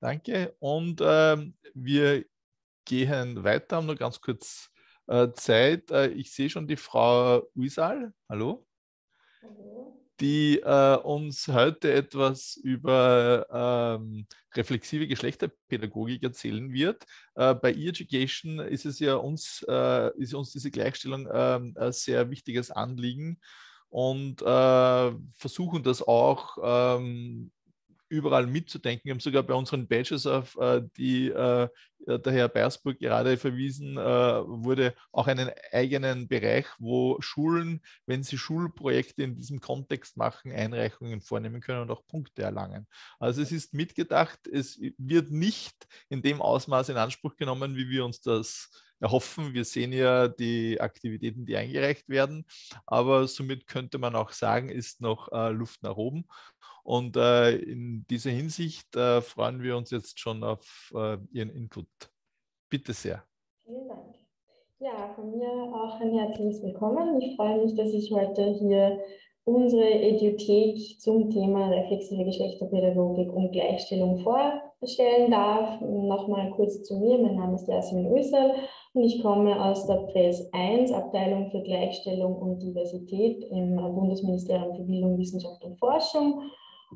Danke. Und ähm, wir gehen weiter, haben nur ganz kurz äh, Zeit. Äh, ich sehe schon die Frau Uisal. Hallo. Hallo. Die äh, uns heute etwas über ähm, reflexive Geschlechterpädagogik erzählen wird. Äh, bei E-Education ist es ja uns, äh, ist uns diese Gleichstellung ähm, ein sehr wichtiges Anliegen und äh, versuchen das auch ähm, überall mitzudenken. Wir haben sogar bei unseren Badges, auf äh, die äh, der Herr Bersburg gerade verwiesen äh, wurde, auch einen eigenen Bereich, wo Schulen, wenn sie Schulprojekte in diesem Kontext machen, Einreichungen vornehmen können und auch Punkte erlangen. Also es ist mitgedacht, es wird nicht in dem Ausmaß in Anspruch genommen, wie wir uns das erhoffen. Wir sehen ja die Aktivitäten, die eingereicht werden, aber somit könnte man auch sagen, ist noch äh, Luft nach oben. Und äh, in dieser Hinsicht äh, freuen wir uns jetzt schon auf äh, Ihren Input. Bitte sehr. Vielen Dank. Ja, von mir auch ein herzliches Willkommen. Ich freue mich, dass ich heute hier unsere Ediothek zum Thema reflexive Geschlechterpädagogik und Gleichstellung vorstellen darf. Nochmal kurz zu mir. Mein Name ist Jasmin Ösel und ich komme aus der PRES 1, Abteilung für Gleichstellung und Diversität im Bundesministerium für Bildung, Wissenschaft und Forschung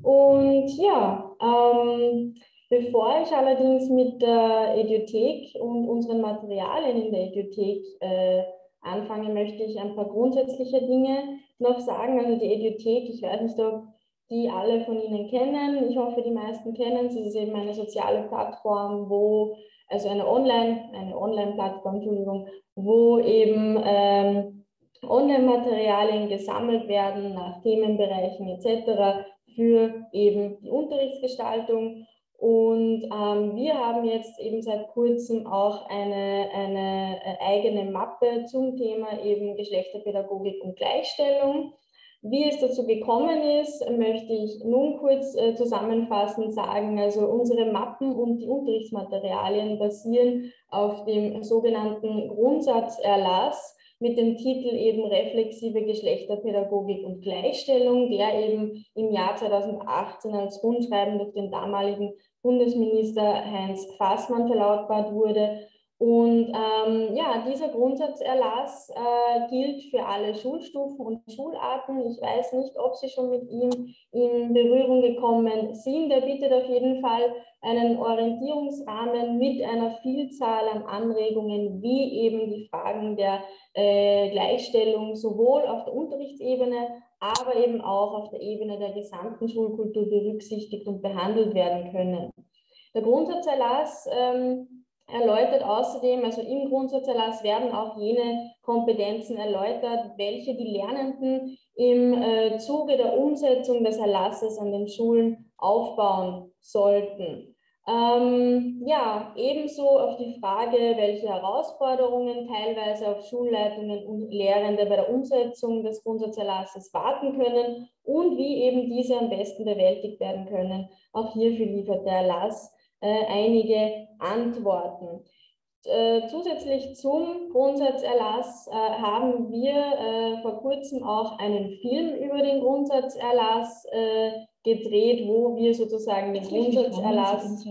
und ja, ähm, bevor ich allerdings mit der Ediothek und unseren Materialien in der Ediothek äh, anfange, möchte ich ein paar grundsätzliche Dinge noch sagen. Also die Ediothek, ich weiß nicht, ob die alle von Ihnen kennen. Ich hoffe, die meisten kennen sie. Es ist eben eine soziale Plattform, wo, also eine Online, eine Online-Plattform, Entschuldigung, wo eben ähm, Online-Materialien gesammelt werden nach Themenbereichen etc für eben die Unterrichtsgestaltung. Und ähm, wir haben jetzt eben seit kurzem auch eine, eine äh, eigene Mappe zum Thema eben Geschlechterpädagogik und Gleichstellung. Wie es dazu gekommen ist, möchte ich nun kurz äh, zusammenfassend sagen. Also unsere Mappen und die Unterrichtsmaterialien basieren auf dem sogenannten Grundsatzerlass mit dem Titel eben Reflexive Geschlechterpädagogik und Gleichstellung, der eben im Jahr 2018 als Rundschreiben durch den damaligen Bundesminister Heinz Fassmann verlautbart wurde. Und ähm, ja, dieser Grundsatzerlass äh, gilt für alle Schulstufen und Schularten. Ich weiß nicht, ob Sie schon mit ihm in Berührung gekommen sind. Er bietet auf jeden Fall einen Orientierungsrahmen mit einer Vielzahl an Anregungen, wie eben die Fragen der äh, Gleichstellung sowohl auf der Unterrichtsebene, aber eben auch auf der Ebene der gesamten Schulkultur berücksichtigt und behandelt werden können. Der Grundsatzerlass ähm, erläutert außerdem, also im Grundsatzerlass werden auch jene Kompetenzen erläutert, welche die Lernenden im äh, Zuge der Umsetzung des Erlasses an den Schulen aufbauen sollten. Ähm, ja, ebenso auf die Frage, welche Herausforderungen teilweise auf Schulleitungen und Lehrende bei der Umsetzung des Grundsatzerlasses warten können und wie eben diese am besten bewältigt werden können. Auch hierfür liefert der Erlass äh, einige Antworten. Äh, zusätzlich zum Grundsatzerlass äh, haben wir vor kurzem auch einen Film über den Grundsatzerlass gedreht, wo wir sozusagen den Grundsatzerlass,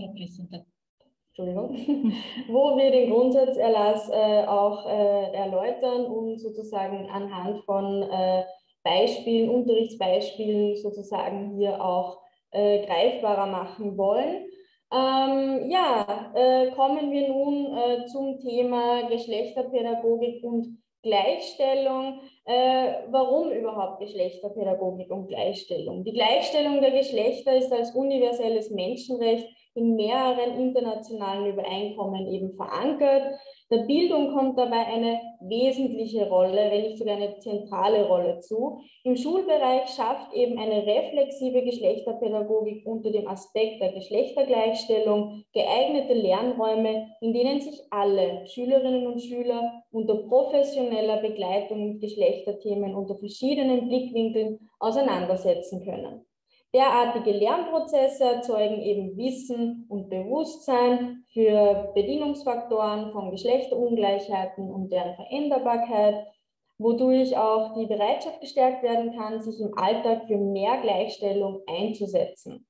Entschuldigung, wo wir den Grundsatzerlass äh, auch äh, erläutern und sozusagen anhand von äh, Beispielen, Unterrichtsbeispielen sozusagen hier auch greifbarer machen wollen. Ähm, ja, äh, kommen wir nun äh, zum Thema Geschlechterpädagogik und Gleichstellung. Äh, warum überhaupt Geschlechterpädagogik und Gleichstellung? Die Gleichstellung der Geschlechter ist als universelles Menschenrecht in mehreren internationalen Übereinkommen eben verankert. Der Bildung kommt dabei eine wesentliche Rolle, wenn nicht sogar eine zentrale Rolle zu. Im Schulbereich schafft eben eine reflexive Geschlechterpädagogik unter dem Aspekt der Geschlechtergleichstellung geeignete Lernräume, in denen sich alle Schülerinnen und Schüler unter professioneller Begleitung mit Geschlechterthemen unter verschiedenen Blickwinkeln auseinandersetzen können. Derartige Lernprozesse erzeugen eben Wissen und Bewusstsein für Bedienungsfaktoren von Geschlechterungleichheiten und deren Veränderbarkeit, wodurch auch die Bereitschaft gestärkt werden kann, sich im Alltag für mehr Gleichstellung einzusetzen.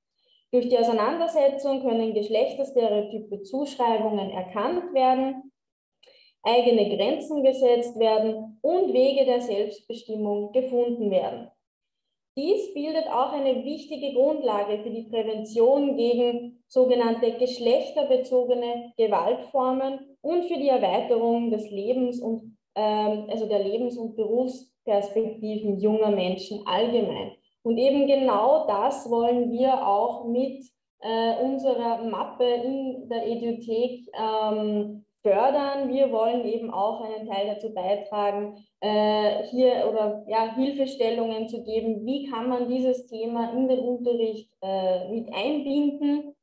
Durch die Auseinandersetzung können Geschlechterstereotype Zuschreibungen erkannt werden, eigene Grenzen gesetzt werden und Wege der Selbstbestimmung gefunden werden. Dies bildet auch eine wichtige Grundlage für die Prävention gegen sogenannte geschlechterbezogene Gewaltformen und für die Erweiterung des Lebens und ähm, also der Lebens- und Berufsperspektiven junger Menschen allgemein. Und eben genau das wollen wir auch mit äh, unserer Mappe in der Ediothek ähm, fördern. Wir wollen eben auch einen Teil dazu beitragen, äh, hier oder ja, Hilfestellungen zu geben, wie kann man dieses Thema in den Unterricht äh, mit einbinden.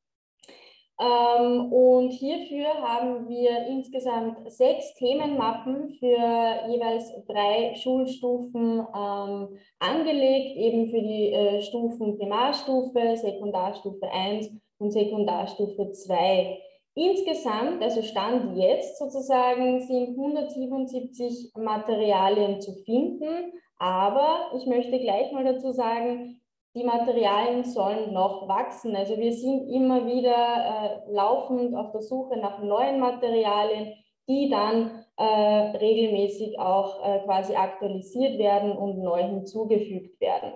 Ähm, und hierfür haben wir insgesamt sechs Themenmappen für jeweils drei Schulstufen ähm, angelegt, eben für die äh, Stufen Primarstufe, Sekundarstufe 1 und Sekundarstufe 2. Insgesamt, also Stand jetzt sozusagen, sind 177 Materialien zu finden, aber ich möchte gleich mal dazu sagen, die Materialien sollen noch wachsen. Also wir sind immer wieder äh, laufend auf der Suche nach neuen Materialien, die dann äh, regelmäßig auch äh, quasi aktualisiert werden und neu hinzugefügt werden.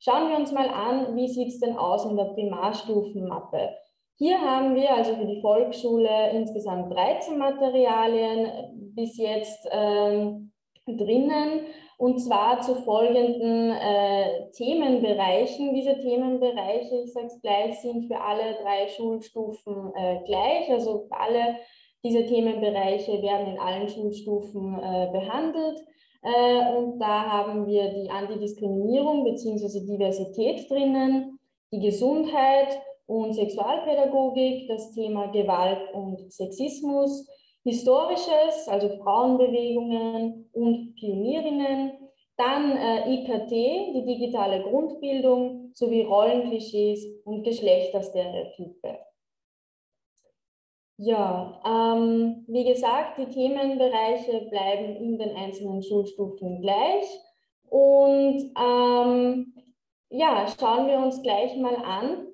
Schauen wir uns mal an, wie sieht es denn aus in der Primarstufenmappe. Hier haben wir also für die Volksschule insgesamt 13 Materialien bis jetzt ähm, drinnen und zwar zu folgenden äh, Themenbereichen. Diese Themenbereiche, ich sage es gleich, sind für alle drei Schulstufen äh, gleich. Also alle diese Themenbereiche werden in allen Schulstufen äh, behandelt. Äh, und da haben wir die Antidiskriminierung bzw. Diversität drinnen, die Gesundheit und Sexualpädagogik, das Thema Gewalt und Sexismus, Historisches, also Frauenbewegungen und Pionierinnen, dann äh, IKT, die digitale Grundbildung sowie Rollenklischees und Geschlechterstereotype. Ja, ähm, wie gesagt, die Themenbereiche bleiben in den einzelnen Schulstufen gleich. Und ähm, ja, schauen wir uns gleich mal an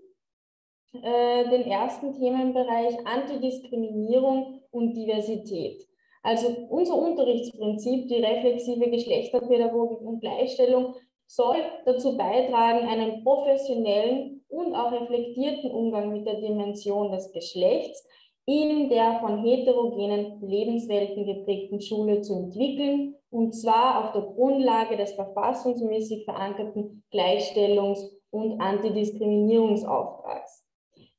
äh, den ersten Themenbereich Antidiskriminierung und Diversität. Also unser Unterrichtsprinzip, die reflexive Geschlechterpädagogik und Gleichstellung, soll dazu beitragen, einen professionellen und auch reflektierten Umgang mit der Dimension des Geschlechts in der von heterogenen Lebenswelten geprägten Schule zu entwickeln, und zwar auf der Grundlage des verfassungsmäßig verankerten Gleichstellungs- und Antidiskriminierungsauftrags.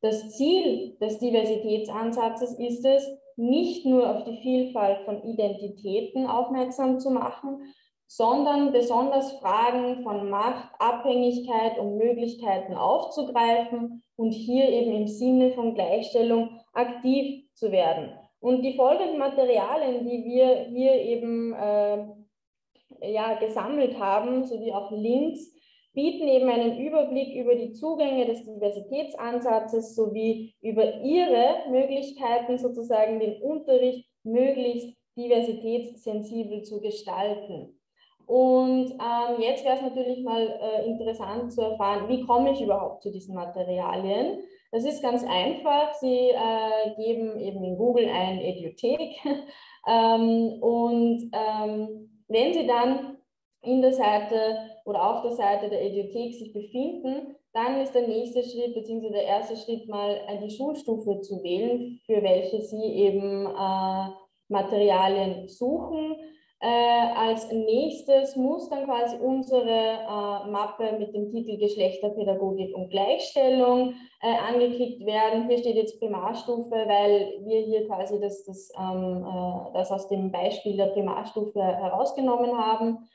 Das Ziel des Diversitätsansatzes ist es, nicht nur auf die Vielfalt von Identitäten aufmerksam zu machen, sondern besonders Fragen von Macht, Abhängigkeit und Möglichkeiten aufzugreifen und hier eben im Sinne von Gleichstellung aktiv zu werden. Und die folgenden Materialien, die wir hier eben äh, ja, gesammelt haben, sowie auch Links, bieten eben einen Überblick über die Zugänge des Diversitätsansatzes sowie über ihre Möglichkeiten, sozusagen den Unterricht möglichst diversitätssensibel zu gestalten. Und ähm, jetzt wäre es natürlich mal äh, interessant zu erfahren, wie komme ich überhaupt zu diesen Materialien. Das ist ganz einfach. Sie äh, geben eben in Google ein Ediothek ähm, und ähm, wenn Sie dann in der Seite oder auf der Seite der Ediothek sich befinden, dann ist der nächste Schritt bzw. der erste Schritt mal die Schulstufe zu wählen, für welche Sie eben äh, Materialien suchen. Äh, als nächstes muss dann quasi unsere äh, Mappe mit dem Titel Geschlechterpädagogik und Gleichstellung äh, angeklickt werden. Hier steht jetzt Primarstufe, weil wir hier quasi das, das, ähm, äh, das aus dem Beispiel der Primarstufe herausgenommen haben.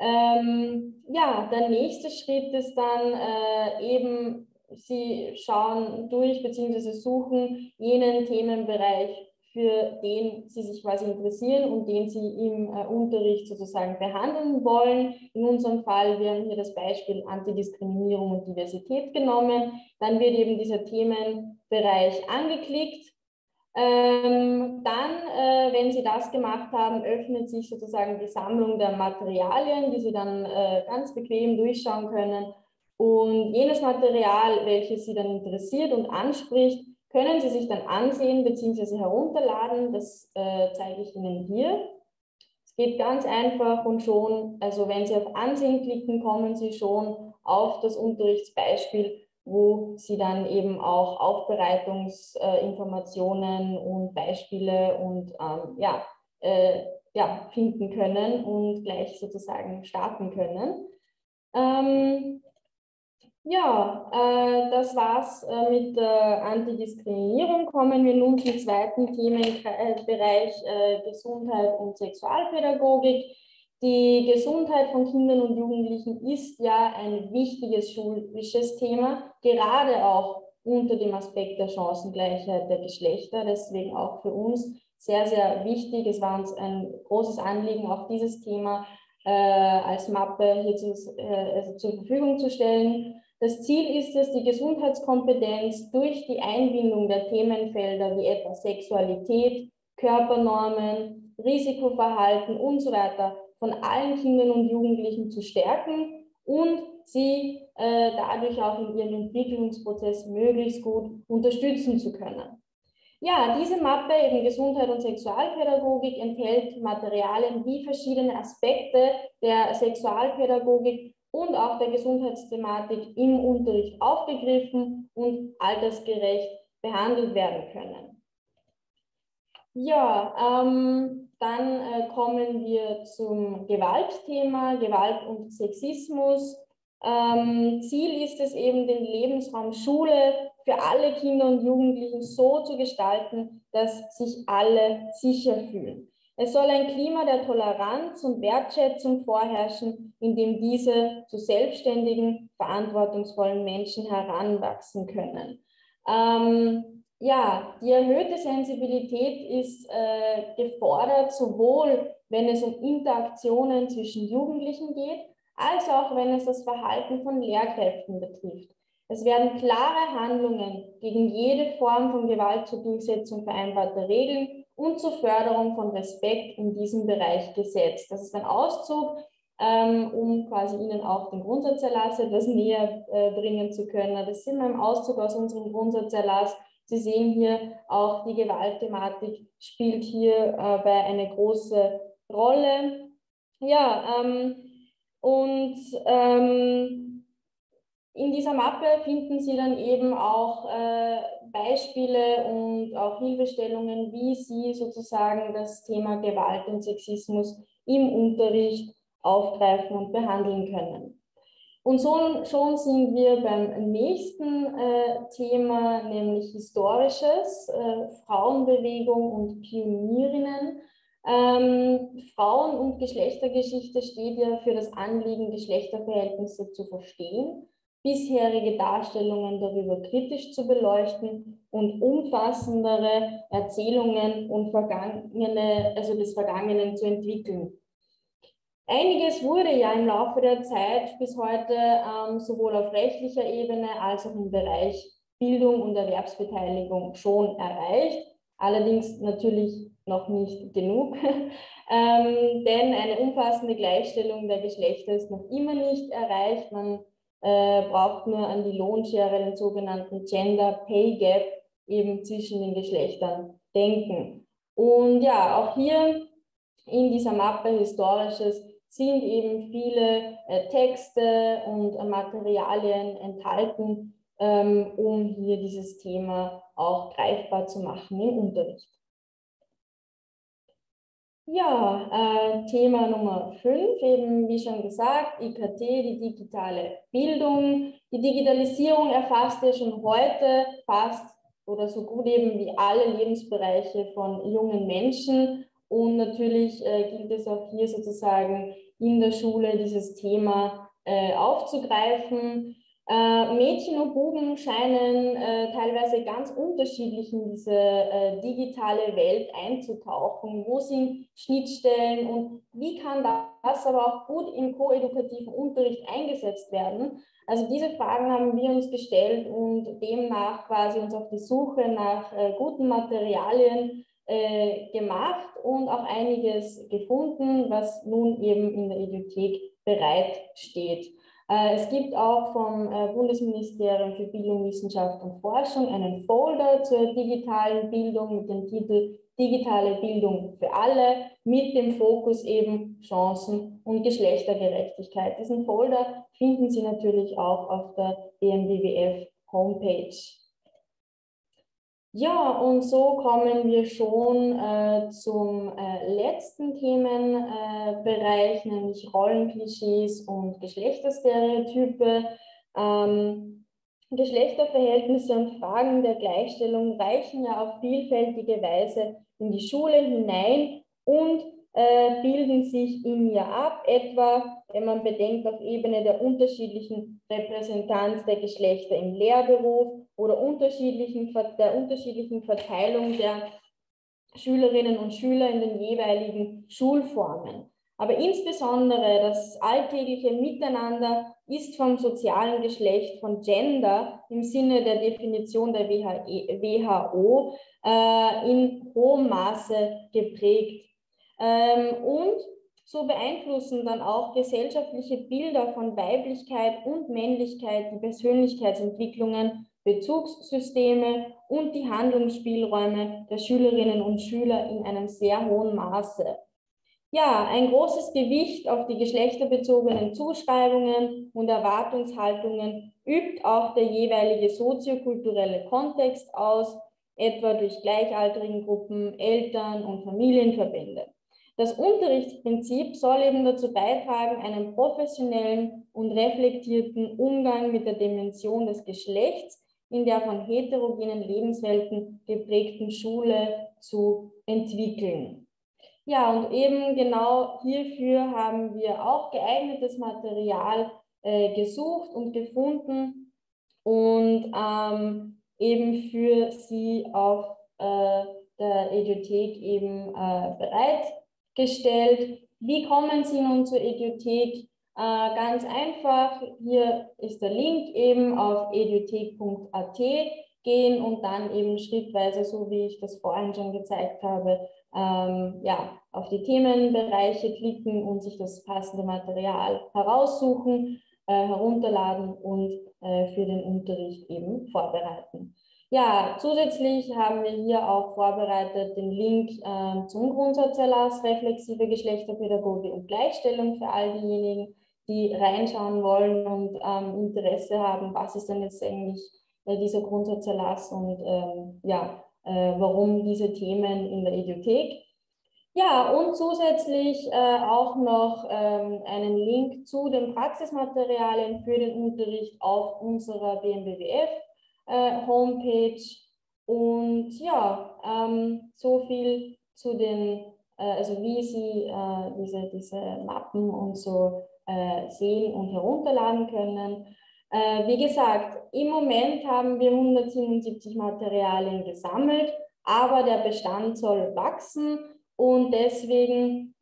Ähm, ja, der nächste Schritt ist dann äh, eben, Sie schauen durch bzw. suchen jenen Themenbereich, für den Sie sich quasi interessieren und den Sie im äh, Unterricht sozusagen behandeln wollen. In unserem Fall, wir haben hier das Beispiel Antidiskriminierung und Diversität genommen. Dann wird eben dieser Themenbereich angeklickt ähm, dann, äh, wenn Sie das gemacht haben, öffnet sich sozusagen die Sammlung der Materialien, die Sie dann äh, ganz bequem durchschauen können. Und jenes Material, welches Sie dann interessiert und anspricht, können Sie sich dann ansehen bzw. herunterladen. Das äh, zeige ich Ihnen hier. Es geht ganz einfach und schon, also wenn Sie auf Ansehen klicken, kommen Sie schon auf das Unterrichtsbeispiel, wo Sie dann eben auch Aufbereitungsinformationen und Beispiele und ähm, ja, äh, ja, finden können und gleich sozusagen starten können. Ähm, ja, äh, das war's äh, mit der Antidiskriminierung. Kommen wir nun zum zweiten Themenbereich äh, Gesundheit und Sexualpädagogik. Die Gesundheit von Kindern und Jugendlichen ist ja ein wichtiges schulisches Thema, gerade auch unter dem Aspekt der Chancengleichheit der Geschlechter. Deswegen auch für uns sehr, sehr wichtig. Es war uns ein großes Anliegen, auch dieses Thema äh, als Mappe hier zu, äh, also zur Verfügung zu stellen. Das Ziel ist es, die Gesundheitskompetenz durch die Einbindung der Themenfelder wie etwa Sexualität, Körpernormen, Risikoverhalten und so weiter von allen Kindern und Jugendlichen zu stärken und sie äh, dadurch auch in ihrem Entwicklungsprozess möglichst gut unterstützen zu können. Ja, diese Mappe, eben Gesundheit und Sexualpädagogik, enthält Materialien wie verschiedene Aspekte der Sexualpädagogik und auch der Gesundheitsthematik im Unterricht aufgegriffen und altersgerecht behandelt werden können. Ja, ähm, dann äh, kommen wir zum Gewaltthema, Gewalt und Sexismus. Ähm, Ziel ist es eben, den Lebensraum Schule für alle Kinder und Jugendlichen so zu gestalten, dass sich alle sicher fühlen. Es soll ein Klima der Toleranz und Wertschätzung vorherrschen, in dem diese zu selbstständigen, verantwortungsvollen Menschen heranwachsen können. Ähm, ja, die erhöhte Sensibilität ist äh, gefordert, sowohl wenn es um Interaktionen zwischen Jugendlichen geht, als auch wenn es das Verhalten von Lehrkräften betrifft. Es werden klare Handlungen gegen jede Form von Gewalt zur Durchsetzung vereinbarter Regeln und zur Förderung von Respekt in diesem Bereich gesetzt. Das ist ein Auszug, ähm, um quasi Ihnen auch den Grundsatzerlass etwas näher äh, bringen zu können. Das sind wir im Auszug aus unserem Grundsatzerlass. Sie sehen hier auch die Gewaltthematik spielt hier äh, bei eine große Rolle. Ja, ähm, und ähm, in dieser Mappe finden Sie dann eben auch äh, Beispiele und auch Hilfestellungen, wie Sie sozusagen das Thema Gewalt und Sexismus im Unterricht aufgreifen und behandeln können. Und so, schon sind wir beim nächsten äh, Thema, nämlich historisches, äh, Frauenbewegung und Pionierinnen. Ähm, Frauen- und Geschlechtergeschichte steht ja für das Anliegen, Geschlechterverhältnisse zu verstehen bisherige Darstellungen darüber kritisch zu beleuchten und umfassendere Erzählungen und vergangene, also des Vergangenen zu entwickeln. Einiges wurde ja im Laufe der Zeit bis heute ähm, sowohl auf rechtlicher Ebene als auch im Bereich Bildung und Erwerbsbeteiligung schon erreicht, allerdings natürlich noch nicht genug, ähm, denn eine umfassende Gleichstellung der Geschlechter ist noch immer nicht erreicht. Man äh, braucht nur an die Lohnschere, den sogenannten Gender Pay Gap eben zwischen den Geschlechtern denken. Und ja, auch hier in dieser Mappe Historisches sind eben viele äh, Texte und äh, Materialien enthalten, ähm, um hier dieses Thema auch greifbar zu machen im Unterricht. Ja, äh, Thema Nummer 5, eben wie schon gesagt, IKT, die digitale Bildung. Die Digitalisierung erfasst ja schon heute fast oder so gut eben wie alle Lebensbereiche von jungen Menschen. Und natürlich äh, gilt es auch hier sozusagen in der Schule dieses Thema äh, aufzugreifen. Äh, Mädchen und Buben scheinen äh, teilweise ganz unterschiedlich in diese äh, digitale Welt einzutauchen. Wo sind Schnittstellen und wie kann das aber auch gut im koedukativen Unterricht eingesetzt werden? Also diese Fragen haben wir uns gestellt und demnach quasi uns auf die Suche nach äh, guten Materialien äh, gemacht und auch einiges gefunden, was nun eben in der Bibliothek bereit steht. Äh, es gibt auch vom äh, Bundesministerium für Bildung, Wissenschaft und Forschung einen Folder zur digitalen Bildung mit dem Titel Digitale Bildung für alle mit dem Fokus eben Chancen und Geschlechtergerechtigkeit. Diesen Folder finden Sie natürlich auch auf der BMWWF Homepage. Ja, und so kommen wir schon äh, zum äh, letzten Themenbereich, nämlich Rollenklischees und Geschlechterstereotype. Ähm, Geschlechterverhältnisse und Fragen der Gleichstellung reichen ja auf vielfältige Weise in die Schule hinein und äh, bilden sich in ihr ab, etwa wenn man bedenkt auf Ebene der unterschiedlichen Repräsentanz der Geschlechter im Lehrberuf oder unterschiedlichen, der unterschiedlichen Verteilung der Schülerinnen und Schüler in den jeweiligen Schulformen. Aber insbesondere das alltägliche Miteinander ist vom sozialen Geschlecht, von Gender im Sinne der Definition der WHO äh, in hohem Maße geprägt. Ähm, und so beeinflussen dann auch gesellschaftliche Bilder von Weiblichkeit und Männlichkeit die Persönlichkeitsentwicklungen, Bezugssysteme und die Handlungsspielräume der Schülerinnen und Schüler in einem sehr hohen Maße. Ja, ein großes Gewicht auf die geschlechterbezogenen Zuschreibungen und Erwartungshaltungen übt auch der jeweilige soziokulturelle Kontext aus, etwa durch gleichaltrigen Gruppen, Eltern und Familienverbände. Das Unterrichtsprinzip soll eben dazu beitragen, einen professionellen und reflektierten Umgang mit der Dimension des Geschlechts in der von heterogenen Lebenswelten geprägten Schule zu entwickeln. Ja, und eben genau hierfür haben wir auch geeignetes Material äh, gesucht und gefunden und ähm, eben für Sie auf äh, der Ediothek eben äh, bereitgestellt. Wie kommen Sie nun zur Ediothek? Äh, ganz einfach, hier ist der Link eben auf ediothek.at gehen und dann eben schrittweise, so wie ich das vorhin schon gezeigt habe, ähm, ja, auf die Themenbereiche klicken und sich das passende Material heraussuchen, äh, herunterladen und äh, für den Unterricht eben vorbereiten. Ja, zusätzlich haben wir hier auch vorbereitet den Link äh, zum Grundsatzerlass reflexive Geschlechterpädagogik und Gleichstellung für all diejenigen, die reinschauen wollen und ähm, Interesse haben, was ist denn jetzt eigentlich äh, dieser Grundsatzerlass und ähm, ja, äh, warum diese Themen in der Idiothek. Ja, und zusätzlich äh, auch noch ähm, einen Link zu den Praxismaterialien für den Unterricht auf unserer BMBWF äh, Homepage. Und ja, ähm, so viel zu den, äh, also wie Sie äh, diese, diese Mappen und so äh, sehen und herunterladen können. Äh, wie gesagt, im Moment haben wir 177 Materialien gesammelt, aber der Bestand soll wachsen und deswegen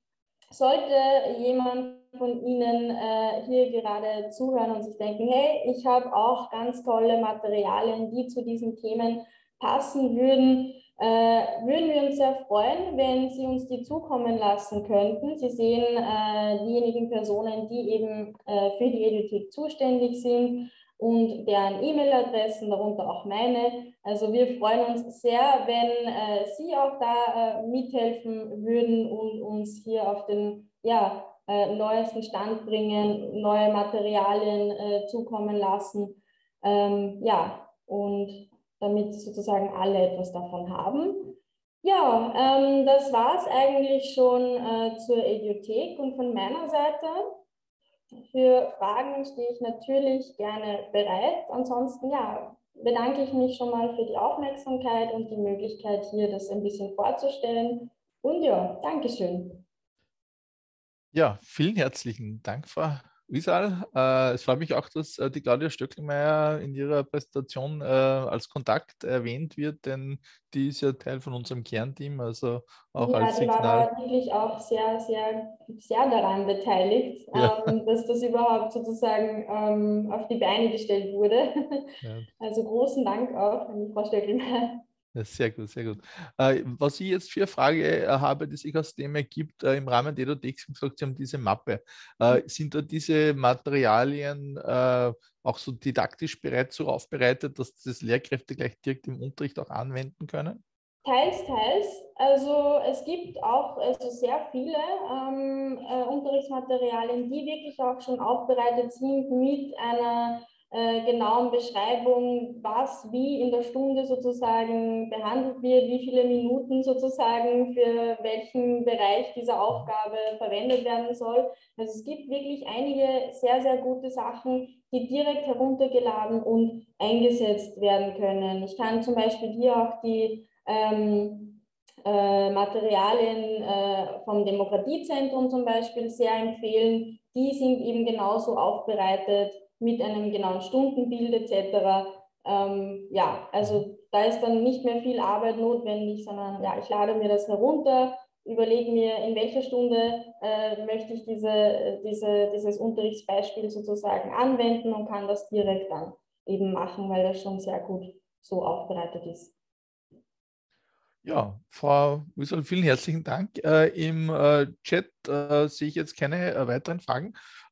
sollte jemand von Ihnen äh, hier gerade zuhören und sich denken, hey, ich habe auch ganz tolle Materialien, die zu diesen Themen passen würden, äh, würden wir uns sehr freuen, wenn Sie uns die zukommen lassen könnten. Sie sehen äh, diejenigen Personen, die eben äh, für die Edithek zuständig sind und deren E-Mail-Adressen, darunter auch meine. Also wir freuen uns sehr, wenn äh, Sie auch da äh, mithelfen würden und uns hier auf den ja, äh, neuesten Stand bringen, neue Materialien äh, zukommen lassen. Ähm, ja, und damit sozusagen alle etwas davon haben. Ja, ähm, das war es eigentlich schon äh, zur Ediothek und von meiner Seite. Für Fragen stehe ich natürlich gerne bereit. Ansonsten ja, bedanke ich mich schon mal für die Aufmerksamkeit und die Möglichkeit, hier das ein bisschen vorzustellen. Und ja, Dankeschön. Ja, vielen herzlichen Dank, Frau Wiesal. Äh, es freut mich auch, dass äh, die Claudia Stöckelmeier in ihrer Präsentation äh, als Kontakt erwähnt wird, denn die ist ja Teil von unserem Kernteam, also auch ja, als Signal. Ja, die war wirklich auch sehr, sehr, sehr daran beteiligt, ja. ähm, dass das überhaupt sozusagen ähm, auf die Beine gestellt wurde. Ja. Also großen Dank auch an die Frau Stöckelmeier. Ja, sehr gut, sehr gut. Äh, was ich jetzt für eine Frage äh, habe, die sich aus dem ergibt, äh, im Rahmen der Edothek, Sie gesagt, Sie haben diese Mappe. Äh, mhm. sind da diese Materialien äh, auch so didaktisch bereits so aufbereitet, dass das Lehrkräfte gleich direkt im Unterricht auch anwenden können? Teils, teils. Also es gibt auch also sehr viele ähm, äh, Unterrichtsmaterialien, die wirklich auch schon aufbereitet sind mit einer äh, genauen Beschreibung, was wie in der Stunde sozusagen behandelt wird, wie viele Minuten sozusagen für welchen Bereich dieser Aufgabe verwendet werden soll. Also es gibt wirklich einige sehr, sehr gute Sachen, die direkt heruntergeladen und eingesetzt werden können. Ich kann zum Beispiel hier auch die ähm, äh, Materialien äh, vom Demokratiezentrum zum Beispiel sehr empfehlen. Die sind eben genauso aufbereitet mit einem genauen Stundenbild etc. Ähm, ja, also da ist dann nicht mehr viel Arbeit notwendig, sondern ja, ich lade mir das herunter, überlege mir, in welcher Stunde äh, möchte ich diese, diese, dieses Unterrichtsbeispiel sozusagen anwenden und kann das direkt dann eben machen, weil das schon sehr gut so aufbereitet ist. Ja, Frau Wiesel, vielen herzlichen Dank. Äh, Im äh, Chat äh, sehe ich jetzt keine äh, weiteren Fragen.